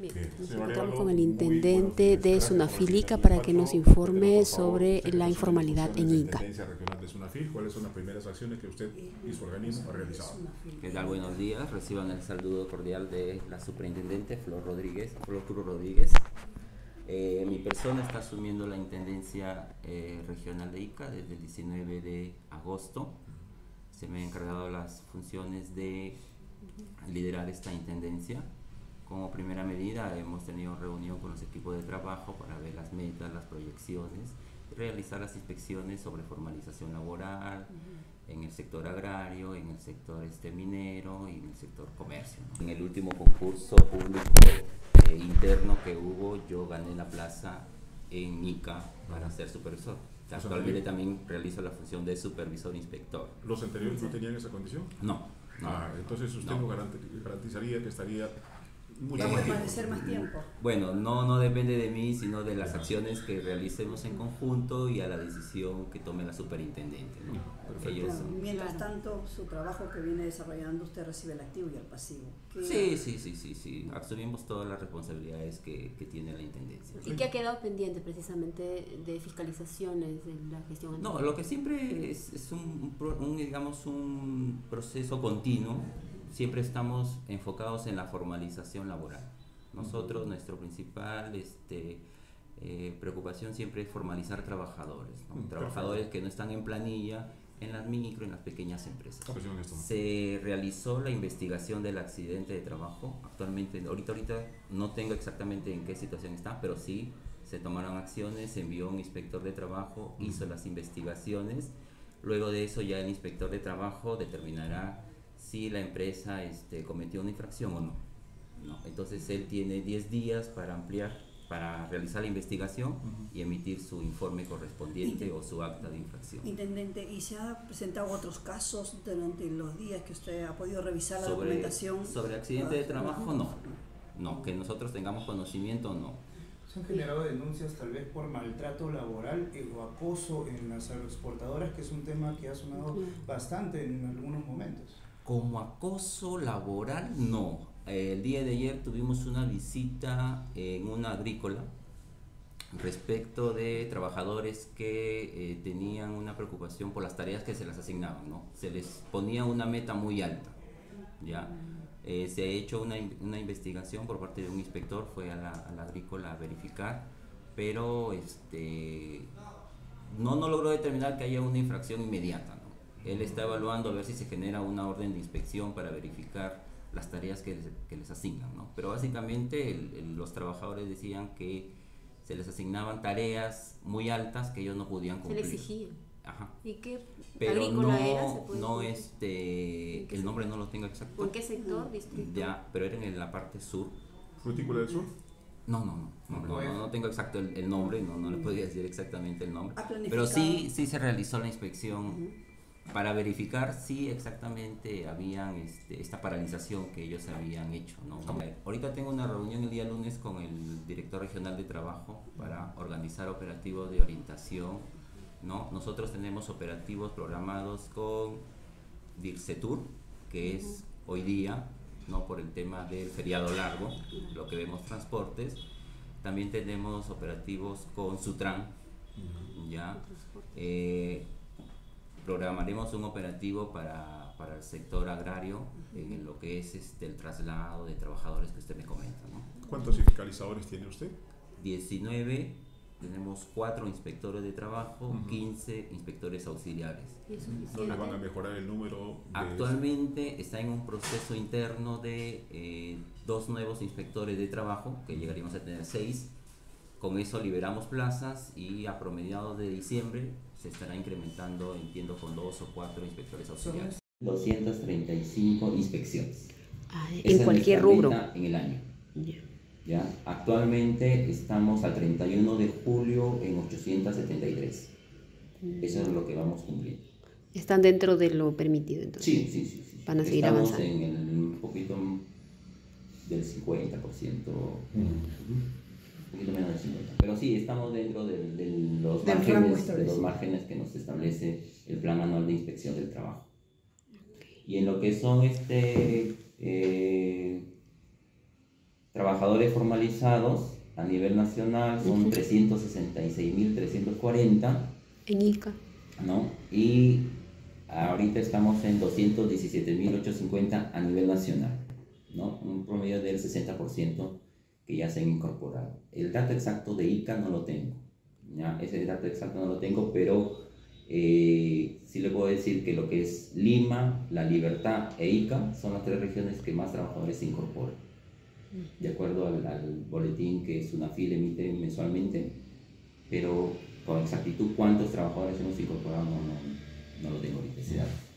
Bien, nos encontramos con el intendente de Sunafilica para que nos informe sobre la informalidad en Inca. ¿Cuáles son las primeras acciones que usted y su organismo ha realizado? ¿Qué tal? Buenos días. Reciban el saludo cordial de la superintendente Flor Rodríguez, Flor Cruz Rodríguez. Eh, mi persona está asumiendo la intendencia eh, regional de ICA desde el 19 de agosto. Se me ha encargado las funciones de liderar esta intendencia. Como primera medida hemos tenido reunión con los equipos de trabajo para ver las metas, las proyecciones, realizar las inspecciones sobre formalización laboral en el sector agrario, en el sector este minero y en el sector comercio. ¿no? En el último concurso público eh, interno que hubo, yo gané la plaza en ICA para ser supervisor. O sea, Actualmente también realizo la función de supervisor inspector. ¿Los anteriores no tenían esa condición? No, no. Ah, entonces usted No. no garanti- garantizaría que estaría mucho Va más a permanecer más tiempo. Bueno, no, no depende de mí, sino de las acciones que realicemos en conjunto y a la decisión que tome la superintendente. ¿no? Ellos- Claro, Mientras Claro. tanto, su trabajo que viene desarrollando, usted recibe el activo y el pasivo. ¿Qué- Sí, sí, sí, sí, sí. Asumimos todas las responsabilidades que, que tiene la intendencia. ¿Y qué ha quedado pendiente precisamente de fiscalizaciones de la gestión No, lo que siempre es, es un, pro- un, digamos, un proceso continuo. Siempre estamos enfocados en la formalización laboral. Nosotros, nuestro principal este, eh, preocupación siempre es formalizar trabajadores. ¿no? Mm, Trabajadores que no están en planilla en las micro, en las pequeñas empresas. Esto. Se realizó la investigación del accidente de trabajo. Actualmente, ahorita, ahorita no tengo exactamente en qué situación está, pero sí se tomaron acciones, se envió un inspector de trabajo, hizo las investigaciones. Luego de eso ya el inspector de trabajo determinará si la empresa este, cometió una infracción o no. No, Entonces él tiene 10 días para ampliar, para realizar la investigación y emitir su informe correspondiente o su acta de infracción. Intendente, ¿y se ha presentado otros casos durante los días que usted ha podido revisar la sobre, documentación? sobre accidente de Ah, trabajo no. No, que nosotros tengamos conocimiento no. Se han generado denuncias tal vez por maltrato laboral o acoso en las agroexportadoras, que es un tema que ha sonado bastante en algunos momentos. Como acoso laboral no. El día de ayer tuvimos una visita en una agrícola respecto de trabajadores que eh, tenían una preocupación por las tareas que se les asignaban, ¿no? Se les ponía una meta muy alta, ¿ya? Eh, se ha hecho una, una investigación por parte de un inspector, fue a la, a la agrícola a verificar, pero este, no, no logró determinar que haya una infracción inmediata. ¿No? Él está evaluando a ver si se genera una orden de inspección para verificar las tareas que les, que les asignan. ¿no? Pero básicamente el- el- los trabajadores decían que se les asignaban tareas muy altas que ellos no podían Se cumplir. le exigía. Ajá. ¿Y qué Pero agrícola era? ¿Se no, puede no decir? este, ¿En qué el se- nombre no lo tengo exacto. ¿En qué sector? ¿Distrito? Ya, pero eran en la parte sur. ¿Frutícola del Sur? No, no, no, no, no, no, no tengo exacto el, el nombre, no, no le podría decir exactamente el nombre. ¿Ha Pero sí, sí se realizó la inspección para verificar si exactamente habían este, esta paralización que ellos habían hecho. ¿no? Ahorita tengo una reunión el día lunes con el director regional de trabajo para organizar operativos de orientación. ¿no? Nosotros tenemos operativos programados con DIRCETUR, que es hoy día, ¿no? por el tema del feriado largo, lo que vemos transportes. También tenemos operativos con Sutran, ¿ya? Eh, programaremos un operativo para, para el sector agrario en lo que es este, el traslado de trabajadores que usted me comenta. ¿no? ¿Cuántos fiscalizadores tiene usted? 19, tenemos 4 inspectores de trabajo, Ujú. 15 inspectores auxiliares. ¿Y es ¿No le van a mejorar el número? de- Actualmente está en un proceso interno de eh, dos nuevos inspectores de trabajo, que llegaríamos a tener seis. Con eso liberamos plazas y a promediados de diciembre se estará incrementando, entiendo, con dos o cuatro inspectores auxiliares. 235 inspecciones. Ah, Esa en es cualquier rubro. En el año. Ya. ¿ya? Actualmente estamos al 31 de julio en 873. Eso es lo que vamos cumpliendo. Están dentro de lo permitido entonces. Sí, sí, sí. sí. Van a seguir Estamos avanzando. en el, un poquito del 50%, un poquito menos del 50%. Sí, estamos dentro de, de los, Del márgenes, de los márgenes que nos establece el Plan Anual de Inspección del Trabajo. Y en lo que son este, eh, Trabajadores formalizados a nivel nacional son Ujú. 366.340, En ICA. ¿no? Y ahorita estamos en 217.850 a nivel nacional, ¿no? Un promedio del 60% que ya se han incorporado. El dato exacto de ICA no lo tengo, ¿ya? Ese dato exacto no lo tengo, pero eh, sí le puedo decir que lo que es Lima, La Libertad e Ica son las tres regiones que más trabajadores se incorporan. De acuerdo al, al boletín que Sunafil emite mensualmente, pero con exactitud cuántos trabajadores hemos incorporado no, no, no lo tengo ahorita ese dato.